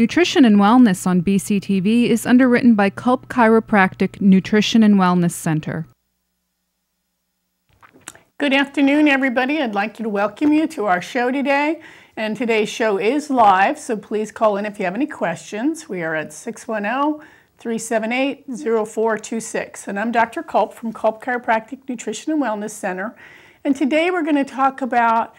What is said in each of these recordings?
Nutrition and Wellness on BCTV is underwritten by Kulp Chiropractic Nutrition and Wellness Center. Good afternoon, everybody. I'd like to welcome you to our show today. And today's show is live, so please call in if you have any questions. We are at 610 378 0426. And I'm Dr. Kulp from Kulp Chiropractic Nutrition and Wellness Center. And today we're going to talk about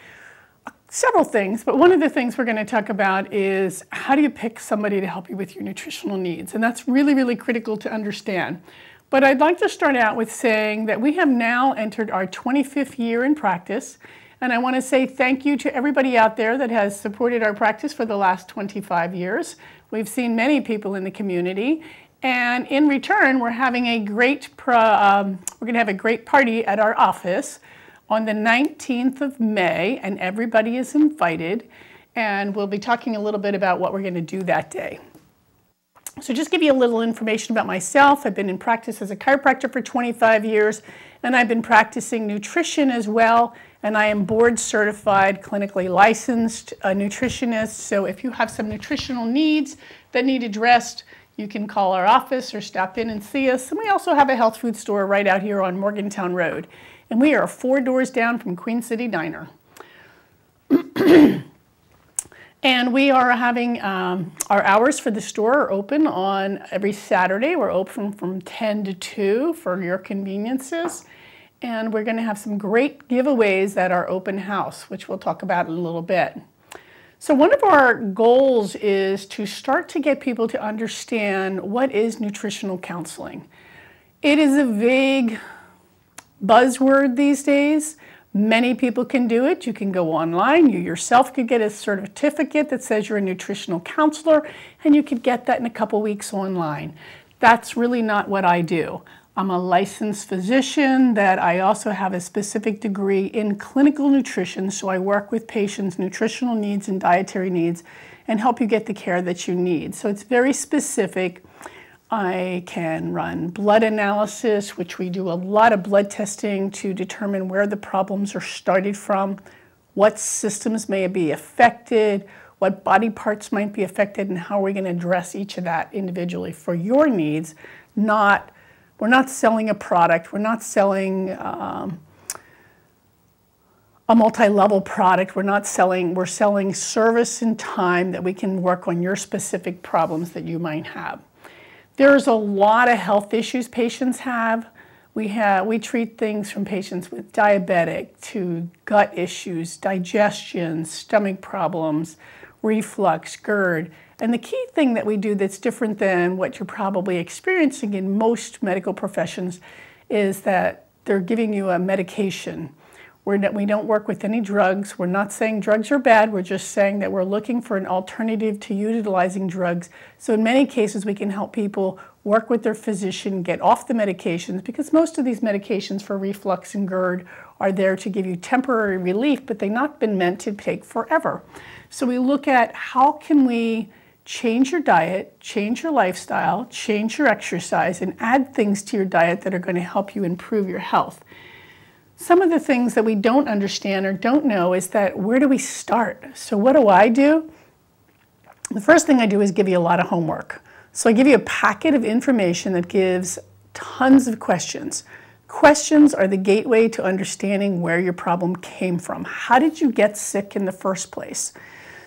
several things, but one of the things we're going to talk about is how do you pick somebody to help you with your nutritional needs? And that's really, really critical to understand. But I'd like to start out with saying that we have now entered our 25th year in practice. And I want to say thank you to everybody out there that has supported our practice for the last 25 years. We've seen many people in the community. And in return, we're having a great, um, we're going to have a great party at our office on the 19th of May, and everybody is invited. And we'll be talking a little bit about what we're going to do that day. So just give you a little information about myself. I've been in practice as a chiropractor for 25 years, and I've been practicing nutrition as well. And I am board certified, clinically licensed uh, nutritionist. So if you have some nutritional needs that need addressed, you can call our office or stop in and see us. And we also have a health food store right out here on Morgantown Road and we are four doors down from Queen City Diner. and we are having um, our hours for the store are open on every Saturday. We're open from 10 to 2 for your conveniences. And we're going to have some great giveaways at our open house, which we'll talk about in a little bit. So one of our goals is to start to get people to understand what is nutritional counseling. It is a vague buzzword these days. Many people can do it. You can go online. You yourself could get a certificate that says you're a nutritional counselor, and you could get that in a couple weeks online. That's really not what I do. I'm a licensed physician that I also have a specific degree in clinical nutrition, so I work with patients' nutritional needs and dietary needs and help you get the care that you need. So it's very specific. I can run blood analysis, which we do a lot of blood testing to determine where the problems are started from, what systems may be affected, what body parts might be affected, and how we're going to address each of that individually for your needs. Not, we're not selling a product. We're not selling um, a multi-level product. We're not selling. We're selling service and time that we can work on your specific problems that you might have. There's a lot of health issues patients have. We, have, we treat things from patients with diabetic to gut issues, digestion, stomach problems, reflux, GERD. And the key thing that we do that's different than what you're probably experiencing in most medical professions is that they're giving you a medication we're we don't work with any drugs. We're not saying drugs are bad. We're just saying that we're looking for an alternative to utilizing drugs. So in many cases, we can help people work with their physician, get off the medications, because most of these medications for reflux and GERD are there to give you temporary relief, but they've not been meant to take forever. So we look at how can we change your diet, change your lifestyle, change your exercise, and add things to your diet that are going to help you improve your health. Some of the things that we don't understand or don't know is that where do we start? So what do I do? The first thing I do is give you a lot of homework. So I give you a packet of information that gives tons of questions. Questions are the gateway to understanding where your problem came from. How did you get sick in the first place?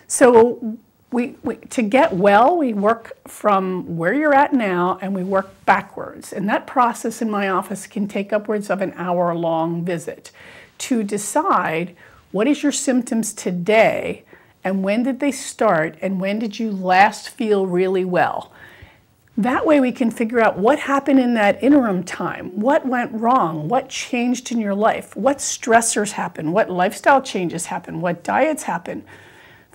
So we, we, to get well, we work from where you're at now and we work backwards. And that process in my office can take upwards of an hour long visit to decide what is your symptoms today and when did they start and when did you last feel really well. That way we can figure out what happened in that interim time, what went wrong, what changed in your life, what stressors happened, what lifestyle changes happened, what diets happened,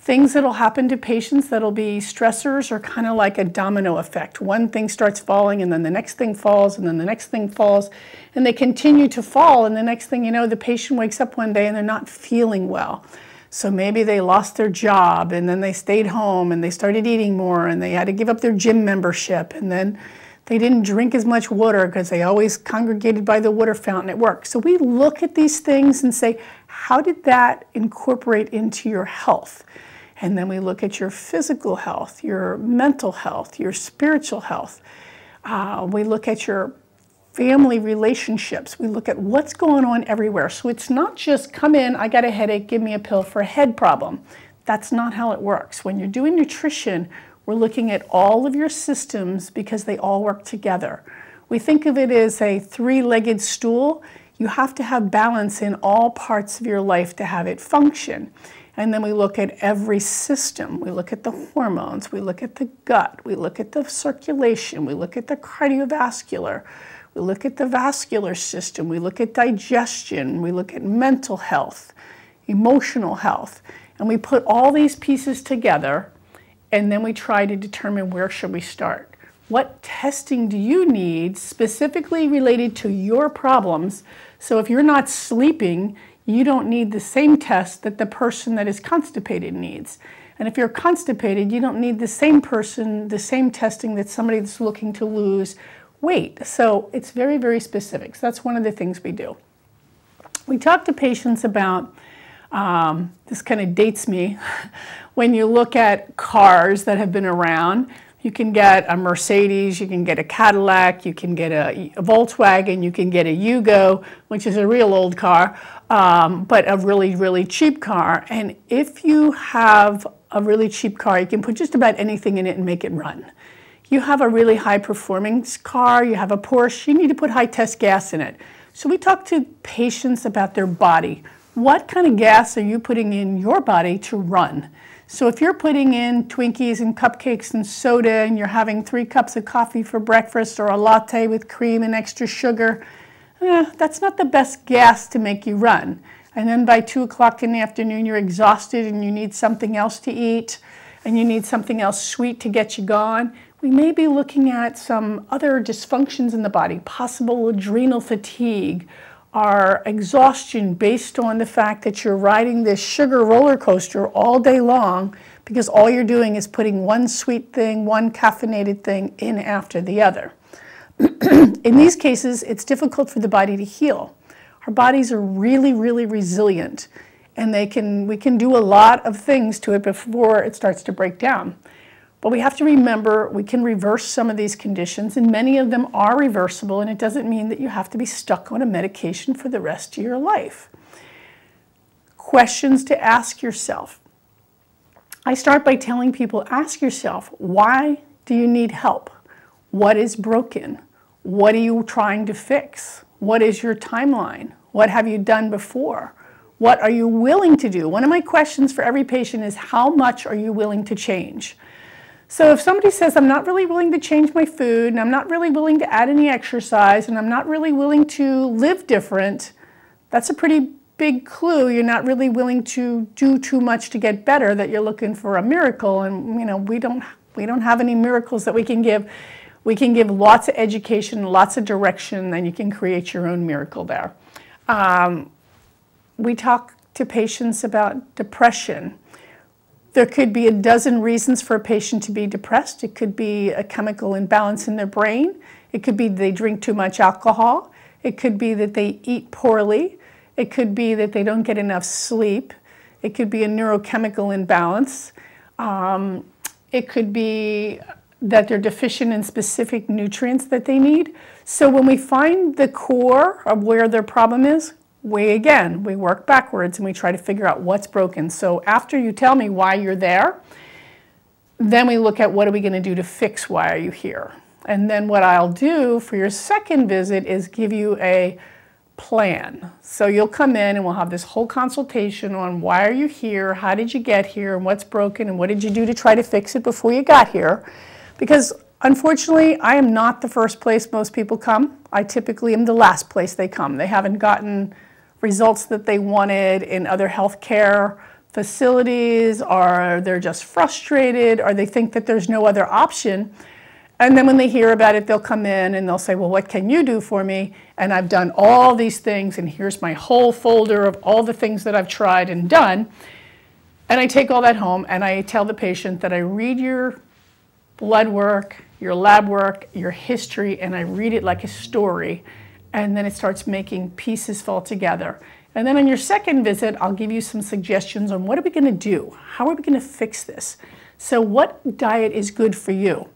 things that'll happen to patients that'll be stressors are kind of like a domino effect. One thing starts falling and then the next thing falls and then the next thing falls and they continue to fall and the next thing you know the patient wakes up one day and they're not feeling well. So maybe they lost their job and then they stayed home and they started eating more and they had to give up their gym membership and then they didn't drink as much water because they always congregated by the water fountain at work. So we look at these things and say, how did that incorporate into your health? And then we look at your physical health, your mental health, your spiritual health. Uh, we look at your family relationships. We look at what's going on everywhere. So it's not just come in, I got a headache, give me a pill for a head problem. That's not how it works. When you're doing nutrition, we're looking at all of your systems because they all work together. We think of it as a three legged stool. You have to have balance in all parts of your life to have it function. And then we look at every system. We look at the hormones, we look at the gut, we look at the circulation, we look at the cardiovascular, we look at the vascular system, we look at digestion, we look at mental health, emotional health, and we put all these pieces together and then we try to determine where should we start. What testing do you need specifically related to your problems? So if you're not sleeping, you don't need the same test that the person that is constipated needs. And if you're constipated, you don't need the same person, the same testing that somebody that's looking to lose weight. So it's very, very specific. So that's one of the things we do. We talk to patients about, um, this kind of dates me, when you look at cars that have been around, you can get a Mercedes, you can get a Cadillac, you can get a, a Volkswagen, you can get a Yugo, which is a real old car, um, but a really, really cheap car. And if you have a really cheap car, you can put just about anything in it and make it run. You have a really high performing car, you have a Porsche, you need to put high test gas in it. So we talk to patients about their body. What kind of gas are you putting in your body to run? So if you're putting in Twinkies and cupcakes and soda and you're having three cups of coffee for breakfast or a latte with cream and extra sugar, eh, that's not the best gas to make you run. And then by two o'clock in the afternoon, you're exhausted and you need something else to eat and you need something else sweet to get you going. We may be looking at some other dysfunctions in the body, possible adrenal fatigue are exhaustion based on the fact that you're riding this sugar roller coaster all day long because all you're doing is putting one sweet thing, one caffeinated thing in after the other. in these cases, it's difficult for the body to heal. Our bodies are really, really resilient and they can, we can do a lot of things to it before it starts to break down. But we have to remember we can reverse some of these conditions, and many of them are reversible, and it doesn't mean that you have to be stuck on a medication for the rest of your life. Questions to ask yourself. I start by telling people ask yourself, why do you need help? What is broken? What are you trying to fix? What is your timeline? What have you done before? What are you willing to do? One of my questions for every patient is how much are you willing to change? So if somebody says, I'm not really willing to change my food, and I'm not really willing to add any exercise, and I'm not really willing to live different, that's a pretty big clue. You're not really willing to do too much to get better, that you're looking for a miracle. And you know, we don't we don't have any miracles that we can give. We can give lots of education, lots of direction, and you can create your own miracle there. Um, we talk to patients about depression. There could be a dozen reasons for a patient to be depressed. It could be a chemical imbalance in their brain. It could be they drink too much alcohol. It could be that they eat poorly. It could be that they don't get enough sleep. It could be a neurochemical imbalance. Um, it could be that they're deficient in specific nutrients that they need. So when we find the core of where their problem is, we again, we work backwards and we try to figure out what's broken. So after you tell me why you're there, then we look at what are we going to do to fix why are you here. And then what I'll do for your second visit is give you a plan. So you'll come in and we'll have this whole consultation on why are you here, how did you get here, and what's broken, and what did you do to try to fix it before you got here. Because unfortunately, I am not the first place most people come. I typically am the last place they come. They haven't gotten results that they wanted in other healthcare facilities, or they're just frustrated, or they think that there's no other option. And then when they hear about it, they'll come in and they'll say, Well, what can you do for me? And I've done all these things, and here's my whole folder of all the things that I've tried and done. And I take all that home and I tell the patient that I read your blood work, your lab work, your history, and I read it like a story and then it starts making pieces fall together. And then on your second visit, I'll give you some suggestions on what are we going to do? How are we going to fix this? So what diet is good for you?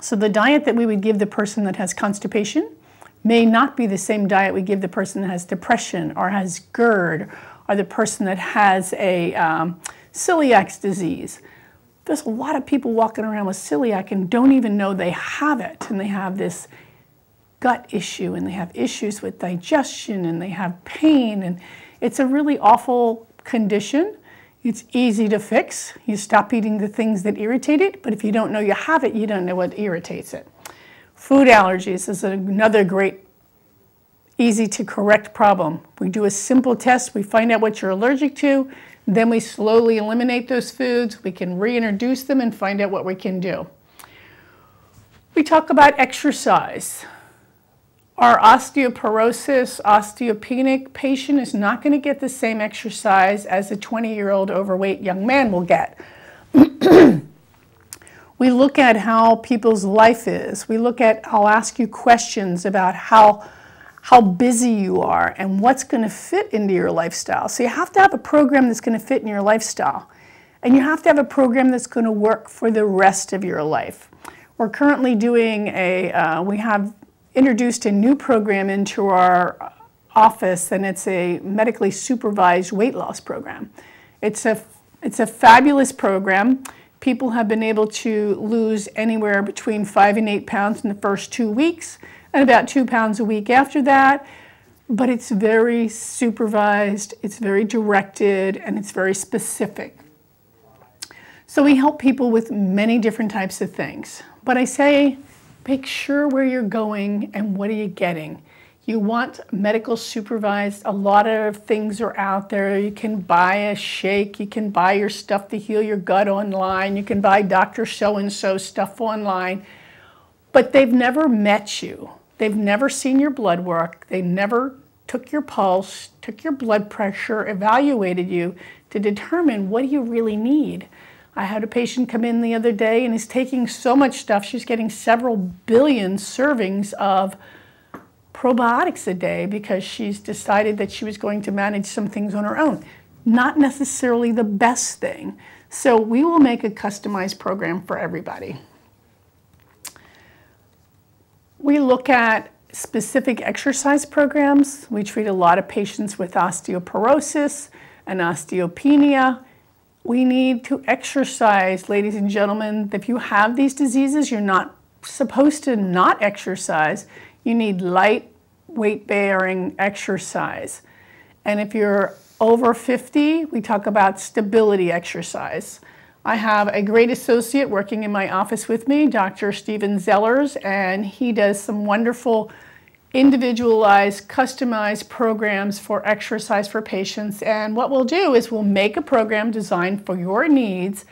So the diet that we would give the person that has constipation may not be the same diet we give the person that has depression or has GERD or the person that has a um, celiac disease. There's a lot of people walking around with celiac and don't even know they have it and they have this gut issue and they have issues with digestion and they have pain and it's a really awful condition. It's easy to fix. You stop eating the things that irritate it, but if you don't know you have it, you don't know what irritates it. Food allergies is another great easy to correct problem. We do a simple test, we find out what you're allergic to, then we slowly eliminate those foods, we can reintroduce them and find out what we can do. We talk about exercise. Our osteoporosis, osteopenic patient is not going to get the same exercise as a 20-year-old overweight young man will get. we look at how people's life is. We look at, I'll ask you questions about how, how busy you are and what's going to fit into your lifestyle. So you have to have a program that's going to fit in your lifestyle. And you have to have a program that's going to work for the rest of your life. We're currently doing a, uh, we have introduced a new program into our office, and it's a medically supervised weight loss program. It's a, it's a fabulous program. People have been able to lose anywhere between five and eight pounds in the first two weeks, and about two pounds a week after that. But it's very supervised, it's very directed, and it's very specific. So we help people with many different types of things. But I say Make sure where you're going and what are you getting. You want medical supervised. A lot of things are out there. You can buy a shake. You can buy your stuff to heal your gut online. You can buy Dr. So-and-so stuff online. But they've never met you. They've never seen your blood work. They never took your pulse, took your blood pressure, evaluated you to determine what do you really need. I had a patient come in the other day and is taking so much stuff. She's getting several billion servings of probiotics a day because she's decided that she was going to manage some things on her own. Not necessarily the best thing. So we will make a customized program for everybody. We look at specific exercise programs. We treat a lot of patients with osteoporosis and osteopenia we need to exercise, ladies and gentlemen. If you have these diseases, you're not supposed to not exercise. You need light, weight bearing exercise. And if you're over 50, we talk about stability exercise. I have a great associate working in my office with me, Dr. Steven Zellers, and he does some wonderful individualized, customized programs for exercise for patients. And what we'll do is we'll make a program designed for your needs,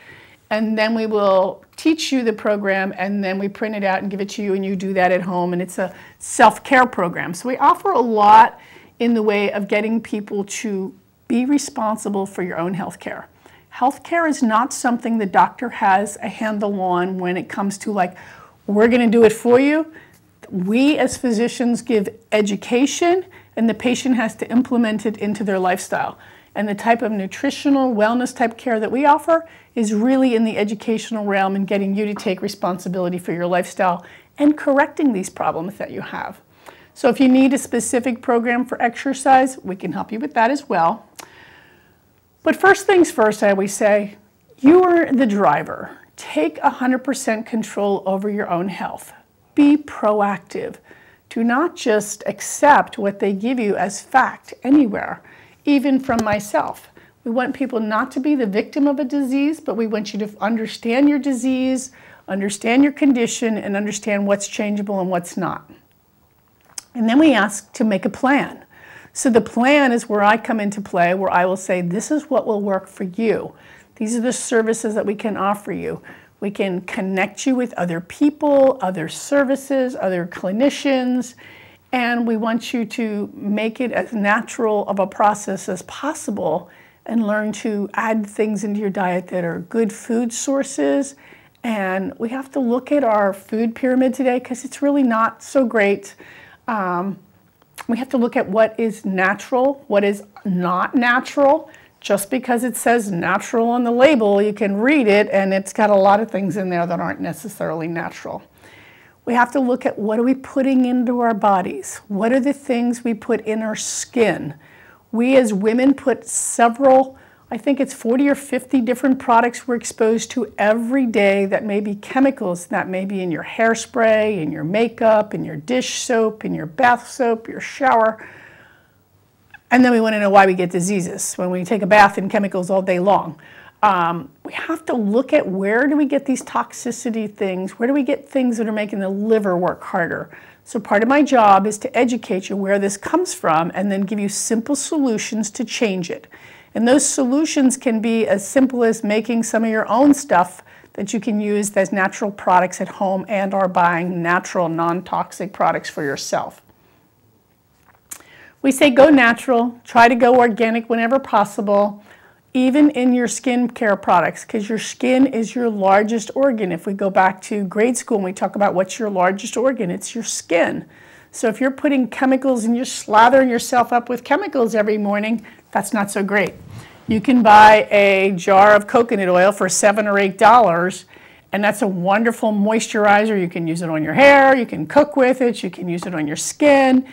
and then we will teach you the program, and then we print it out and give it to you, and you do that at home. And it's a self-care program. So we offer a lot in the way of getting people to be responsible for your own health care. Healthcare is not something the doctor has a handle on when it comes to like, we're going to do it for you we as physicians give education and the patient has to implement it into their lifestyle. And the type of nutritional wellness type care that we offer is really in the educational realm and getting you to take responsibility for your lifestyle and correcting these problems that you have. So if you need a specific program for exercise, we can help you with that as well. But first things first, I always say, you are the driver. Take 100% control over your own health be proactive. Do not just accept what they give you as fact anywhere, even from myself. We want people not to be the victim of a disease, but we want you to understand your disease, understand your condition, and understand what's changeable and what's not. And then we ask to make a plan. So the plan is where I come into play, where I will say, this is what will work for you. These are the services that we can offer you. We can connect you with other people, other services, other clinicians, and we want you to make it as natural of a process as possible and learn to add things into your diet that are good food sources. And we have to look at our food pyramid today because it's really not so great. Um, We have to look at what is natural, what is not natural. Just because it says natural on the label, you can read it and it's got a lot of things in there that aren't necessarily natural. We have to look at what are we putting into our bodies? What are the things we put in our skin? We as women put several, I think it's 40 or 50 different products we're exposed to every day that may be chemicals that may be in your hairspray, in your makeup, in your dish soap, in your bath soap, your shower. And then we want to know why we get diseases when we take a bath in chemicals all day long. Um, we have to look at where do we get these toxicity things? Where do we get things that are making the liver work harder? So part of my job is to educate you where this comes from and then give you simple solutions to change it. And those solutions can be as simple as making some of your own stuff that you can use as natural products at home and or buying natural non-toxic products for yourself. We say go natural, try to go organic whenever possible, even in your skincare products, because your skin is your largest organ. If we go back to grade school and we talk about what's your largest organ, it's your skin. So if you're putting chemicals and you're slathering yourself up with chemicals every morning, that's not so great. You can buy a jar of coconut oil for seven or eight dollars, and that's a wonderful moisturizer. You can use it on your hair, you can cook with it, you can use it on your skin.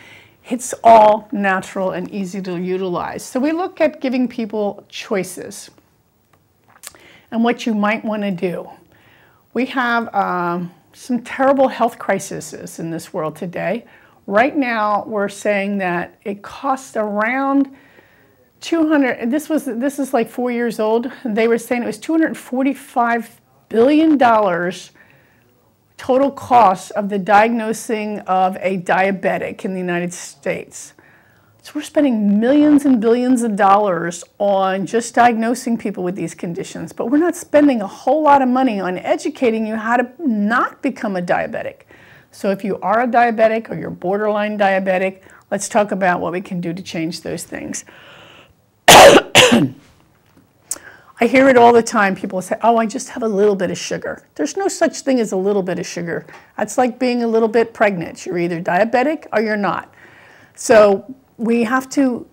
It's all natural and easy to utilize. So we look at giving people choices and what you might want to do. We have um, some terrible health crises in this world today. Right now, we're saying that it costs around 200, this was, this is like four years old. They were saying it was $245 billion total cost of the diagnosing of a diabetic in the United States. So we're spending millions and billions of dollars on just diagnosing people with these conditions, but we're not spending a whole lot of money on educating you how to not become a diabetic. So if you are a diabetic or you're borderline diabetic, let's talk about what we can do to change those things. I hear it all the time. People say, oh, I just have a little bit of sugar. There's no such thing as a little bit of sugar. That's like being a little bit pregnant. You're either diabetic or you're not. So we have to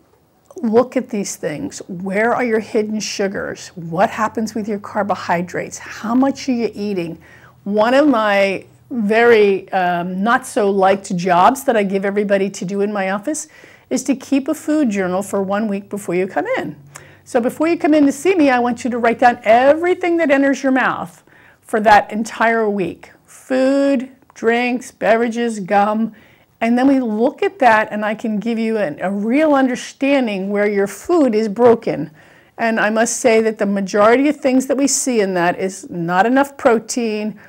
look at these things. Where are your hidden sugars? What happens with your carbohydrates? How much are you eating? One of my very um, not so liked jobs that I give everybody to do in my office is to keep a food journal for one week before you come in. So before you come in to see me, I want you to write down everything that enters your mouth for that entire week. Food, drinks, beverages, gum, and then we look at that and I can give you an, a real understanding where your food is broken. And I must say that the majority of things that we see in that is not enough protein,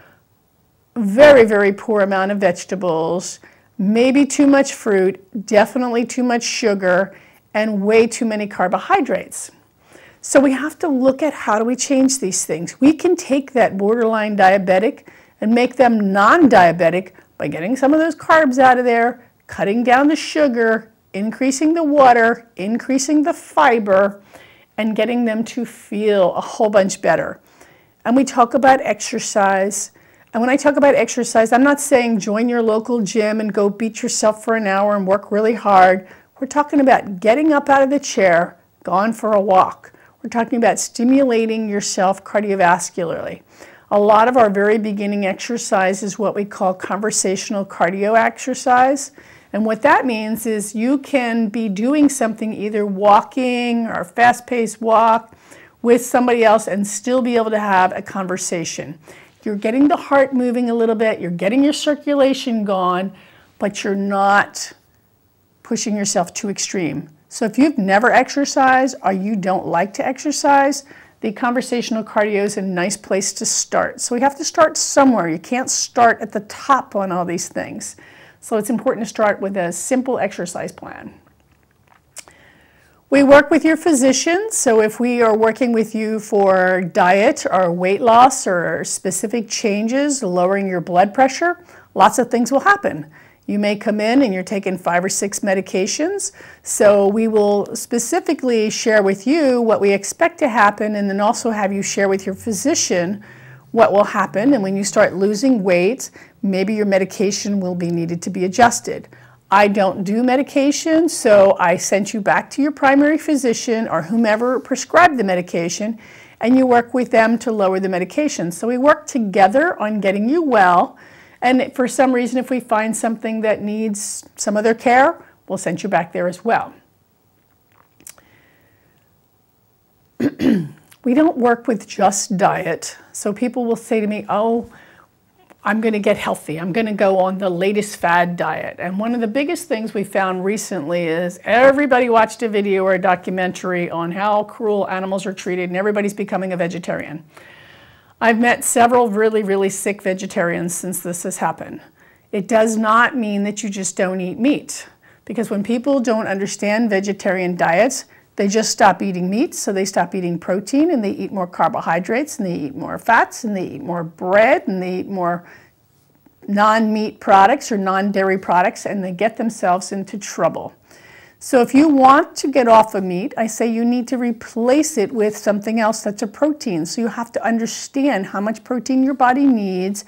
very, very poor amount of vegetables, maybe too much fruit, definitely too much sugar, and way too many carbohydrates. So we have to look at how do we change these things. We can take that borderline diabetic and make them non-diabetic by getting some of those carbs out of there, cutting down the sugar, increasing the water, increasing the fiber, and getting them to feel a whole bunch better. And we talk about exercise. And when I talk about exercise, I'm not saying join your local gym and go beat yourself for an hour and work really hard. We're talking about getting up out of the chair, going for a walk. We're talking about stimulating yourself cardiovascularly. A lot of our very beginning exercise is what we call conversational cardio exercise. And what that means is you can be doing something, either walking or fast-paced walk with somebody else and still be able to have a conversation. You're getting the heart moving a little bit, you're getting your circulation gone, but you're not pushing yourself too extreme. So if you've never exercised or you don't like to exercise, the conversational cardio is a nice place to start. So we have to start somewhere. You can't start at the top on all these things. So it's important to start with a simple exercise plan. We work with your physician, so if we are working with you for diet or weight loss or specific changes, lowering your blood pressure, lots of things will happen. You may come in and you're taking five or six medications. So we will specifically share with you what we expect to happen and then also have you share with your physician what will happen. And when you start losing weight, maybe your medication will be needed to be adjusted. I don't do medication, so I sent you back to your primary physician or whomever prescribed the medication, and you work with them to lower the medication. So we work together on getting you well, and for some reason, if we find something that needs some other care, we'll send you back there as well. we don't work with just diet. So people will say to me, oh, I'm going to get healthy. I'm going to go on the latest fad diet. And one of the biggest things we found recently is everybody watched a video or a documentary on how cruel animals are treated and everybody's becoming a vegetarian. I've met several really, really sick vegetarians since this has happened. It does not mean that you just don't eat meat. Because when people don't understand vegetarian diets, they just stop eating meat, so they stop eating protein and they eat more carbohydrates and they eat more fats and they eat more bread and they eat more non-meat products or non-dairy products and they get themselves into trouble. So if you want to get off of meat, I say you need to replace it with something else that's a protein. So you have to understand how much protein your body needs,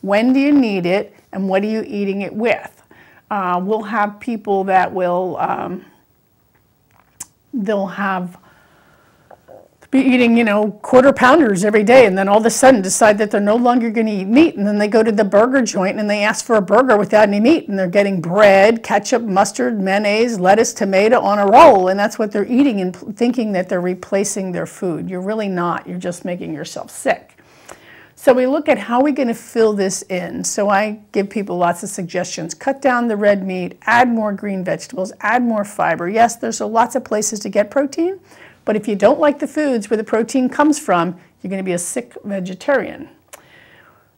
when do you need it, and what are you eating it with. Uh, we'll have people that will um, they'll have be eating, you know, quarter pounders every day and then all of a sudden decide that they're no longer going to eat meat and then they go to the burger joint and they ask for a burger without any meat and they're getting bread, ketchup, mustard, mayonnaise, lettuce, tomato on a roll and that's what they're eating and thinking that they're replacing their food. You're really not. You're just making yourself sick. So we look at how we're going to fill this in. So I give people lots of suggestions. Cut down the red meat, add more green vegetables, add more fiber. Yes, there's lots of places to get protein, but if you don't like the foods where the protein comes from, you're going to be a sick vegetarian.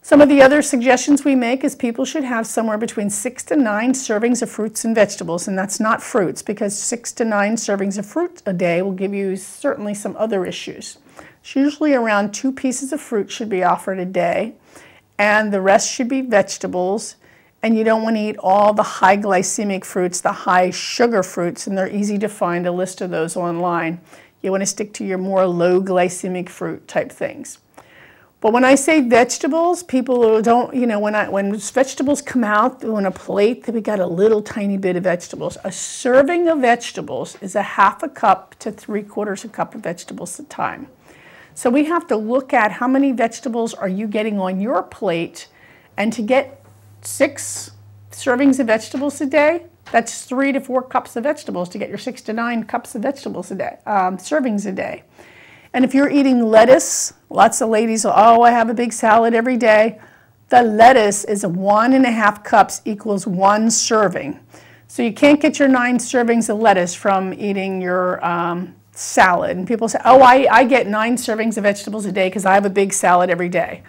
Some of the other suggestions we make is people should have somewhere between six to nine servings of fruits and vegetables, and that's not fruits because six to nine servings of fruit a day will give you certainly some other issues. It's usually around two pieces of fruit should be offered a day, and the rest should be vegetables. And you don't want to eat all the high glycemic fruits, the high sugar fruits, and they're easy to find a list of those online. You want to stick to your more low glycemic fruit type things. But when I say vegetables, people don't, you know, when I when vegetables come out on a plate, we got a little tiny bit of vegetables. A serving of vegetables is a half a cup to three quarters a cup of vegetables at a time. So we have to look at how many vegetables are you getting on your plate and to get six servings of vegetables a day, that's three to four cups of vegetables to get your six to nine cups of vegetables a day, um, servings a day. And if you're eating lettuce, lots of ladies, oh, I have a big salad every day. The lettuce is one and a half cups equals one serving. So you can't get your nine servings of lettuce from eating your um, salad. And people say, oh, I, I get nine servings of vegetables a day because I have a big salad every day.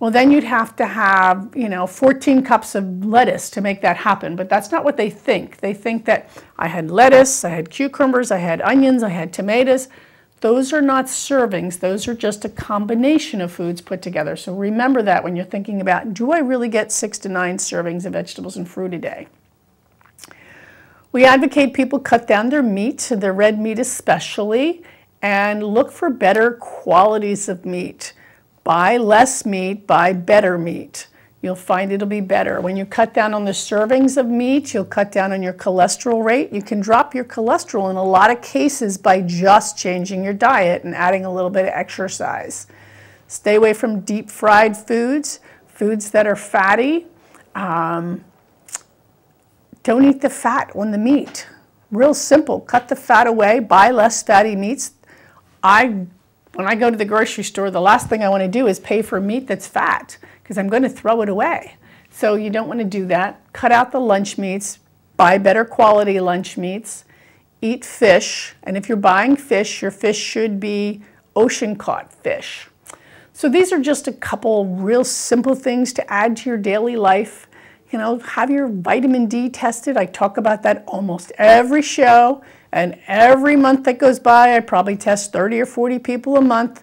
Well, then you'd have to have, you know, 14 cups of lettuce to make that happen. But that's not what they think. They think that I had lettuce, I had cucumbers, I had onions, I had tomatoes. Those are not servings. Those are just a combination of foods put together. So remember that when you're thinking about, do I really get six to nine servings of vegetables and fruit a day? We advocate people cut down their meat, their red meat especially, and look for better qualities of meat. Buy less meat, buy better meat. You'll find it'll be better. When you cut down on the servings of meat, you'll cut down on your cholesterol rate. You can drop your cholesterol in a lot of cases by just changing your diet and adding a little bit of exercise. Stay away from deep fried foods, foods that are fatty. Um, don't eat the fat on the meat. Real simple. Cut the fat away. Buy less fatty meats. I, when I go to the grocery store, the last thing I want to do is pay for meat that's fat because I'm going to throw it away. So you don't want to do that. Cut out the lunch meats. Buy better quality lunch meats. Eat fish. And if you're buying fish, your fish should be ocean caught fish. So these are just a couple real simple things to add to your daily life you know, have your vitamin D tested. I talk about that almost every show. And every month that goes by, I probably test 30 or 40 people a month.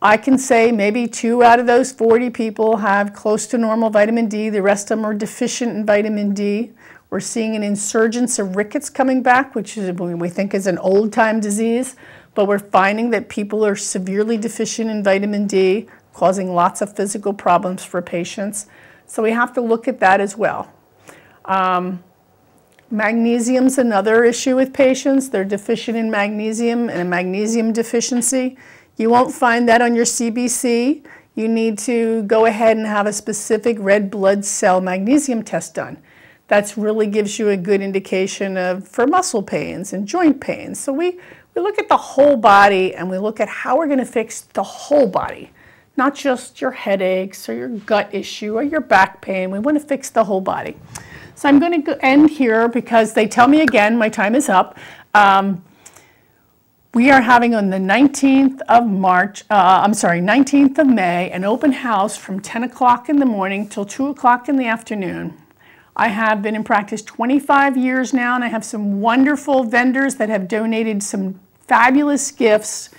I can say maybe two out of those 40 people have close to normal vitamin D. The rest of them are deficient in vitamin D. We're seeing an insurgence of rickets coming back, which is, we think is an old time disease. But we're finding that people are severely deficient in vitamin D, causing lots of physical problems for patients. So we have to look at that as well. Um, Magnesium's another issue with patients. They're deficient in magnesium and a magnesium deficiency. You won't find that on your CBC. You need to go ahead and have a specific red blood cell magnesium test done. That really gives you a good indication of for muscle pains and joint pains. So we, we look at the whole body and we look at how we're going to fix the whole body, not just your headaches or your gut issue or your back pain. We want to fix the whole body. So I'm going to end here because they tell me again my time is up. Um, we are having on the 19th of March, uh, I'm sorry, 19th of May, an open house from 10 o'clock in the morning till 2 o'clock in the afternoon. I have been in practice 25 years now, and I have some wonderful vendors that have donated some fabulous gifts.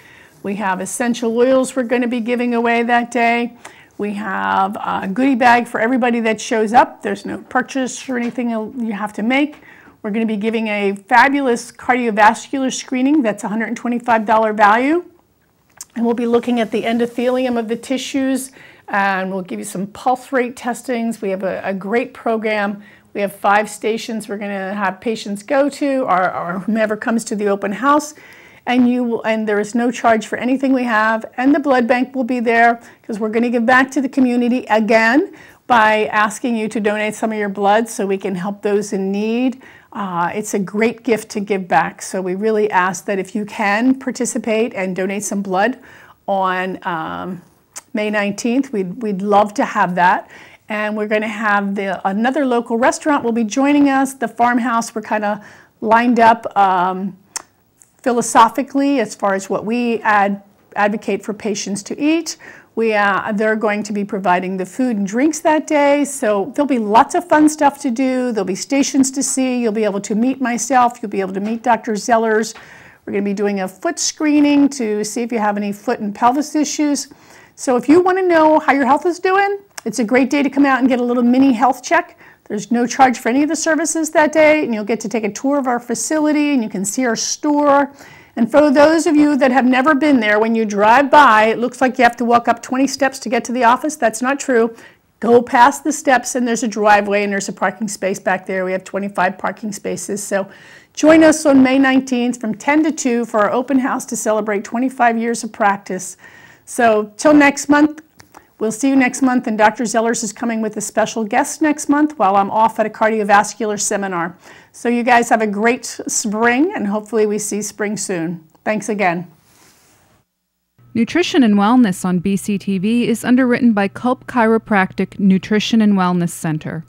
We have essential oils we're going to be giving away that day. We have a goodie bag for everybody that shows up. There's no purchase or anything you have to make. We're going to be giving a fabulous cardiovascular screening that's $125 value. And we'll be looking at the endothelium of the tissues and we'll give you some pulse rate testings. We have a, a great program. We have five stations we're going to have patients go to or, or whomever comes to the open house and you and there is no charge for anything we have and the blood bank will be there because we're going to give back to the community again by asking you to donate some of your blood so we can help those in need. Uh, it's a great gift to give back. So we really ask that if you can participate and donate some blood on um, May 19th, we'd, we'd love to have that. And we're going to have the, another local restaurant will be joining us. The farmhouse, we're kind of lined up um, philosophically as far as what we ad, advocate for patients to eat. We, uh, they're going to be providing the food and drinks that day, so there'll be lots of fun stuff to do. There'll be stations to see. You'll be able to meet myself. You'll be able to meet Dr. Zellers. We're going to be doing a foot screening to see if you have any foot and pelvis issues. So if you want to know how your health is doing, it's a great day to come out and get a little mini health check. There's no charge for any of the services that day, and you'll get to take a tour of our facility, and you can see our store. And for those of you that have never been there, when you drive by, it looks like you have to walk up 20 steps to get to the office. That's not true. Go past the steps and there's a driveway and there's a parking space back there. We have 25 parking spaces. So join us on May 19th from 10 to 2 for our open house to celebrate 25 years of practice. So till next month, We'll see you next month, and Dr. Zellers is coming with a special guest next month while I'm off at a cardiovascular seminar. So you guys have a great spring, and hopefully we see spring soon. Thanks again. Nutrition and Wellness on BCTV is underwritten by Kulp Chiropractic Nutrition and Wellness Center.